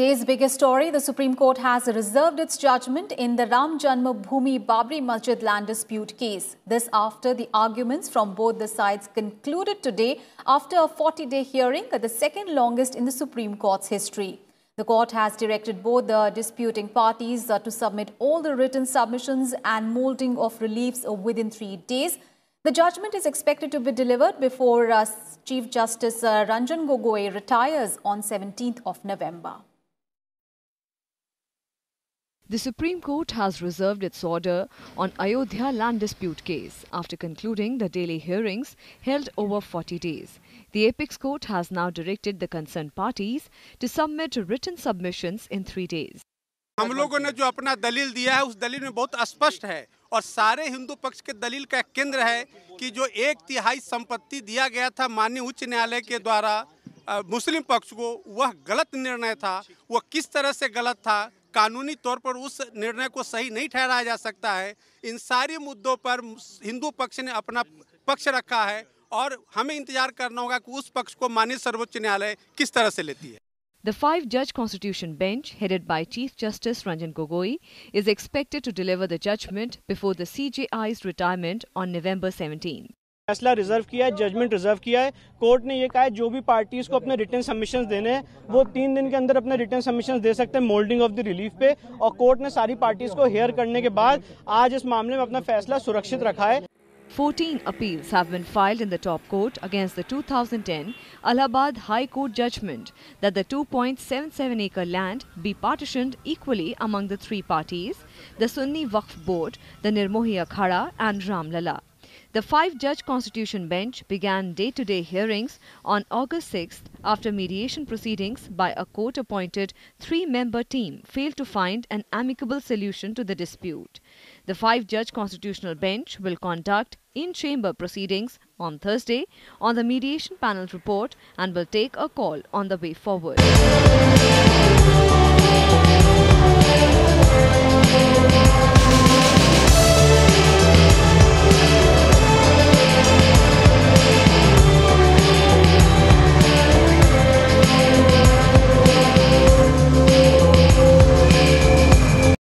day's biggest story, the Supreme Court has reserved its judgment in the Ram Janma Bhoomi Babri Masjid land dispute case. This after the arguments from both the sides concluded today after a 40-day hearing, the second longest in the Supreme Court's history. The court has directed both the disputing parties uh, to submit all the written submissions and molding of reliefs within three days. The judgment is expected to be delivered before uh, Chief Justice uh, Ranjan Gogoi retires on 17th of November. The Supreme Court has reserved its order on Ayodhya land dispute case after concluding the daily hearings held over 40 days. The apex court has now directed the concerned parties to submit written submissions in three days. हम लोगों ने जो अपना दलील दिया है उस दलील में बहुत स्पष्ट है और सारे हिंदू पक्ष के दलील का केंद्र है कि जो एक तिहाई संपत्ति दिया गया था माननीय उच्च न्यायालय के द्वारा मुस्लिम पक्ष को वह गलत निर्णय था वह किस तरह से गलत था कानूनी तौर पर उस निर्णय को सही नहीं ठहराया जा सकता है इन सारे मुद्दों पर हिंदू पक्ष ने अपना पक्ष रखा है और हमें इंतज़ार करना होगा कि उस पक्ष को माननीय सर्वोच्च न्यायालय किस तरह से लेती है The five judge constitution bench, headed by Chief Justice Ranjan Gogoi, is expected to deliver the judgment before the CJI's retirement on November 17. फैसला रिज़र्व किया है जजमेंट रिज़र्व किया है कोर्ट ने ये कहा है जो भी पार्टीज़ को अपने रिटर्न सबमिशन देने हैं वो तीन दिन के अंदर अपने रिटर्न सबमिशन दे सकते हैं मोल्डिंग ऑफ़ द रिलीफ पे और कोर्ट ने सारी पार्टीज़ को हेयर करने के बाद आज इस मामले में अपना फैसला सुरक्षित रखा है 14 appeals have been filed in the top court against the 2010 Allahabad High Court judgment that the 2.77 acre land be partitioned equally among the three parties, the Sunni Waqf Board, the Nirmohi Akhada and Ram The five-judge constitution bench began day-to-day hearings on August 6th after mediation proceedings by a court-appointed three-member team failed to find an amicable solution to the dispute. The five-judge constitutional bench will conduct in-chamber proceedings on Thursday on the mediation panel's report and will take a call on the way forward.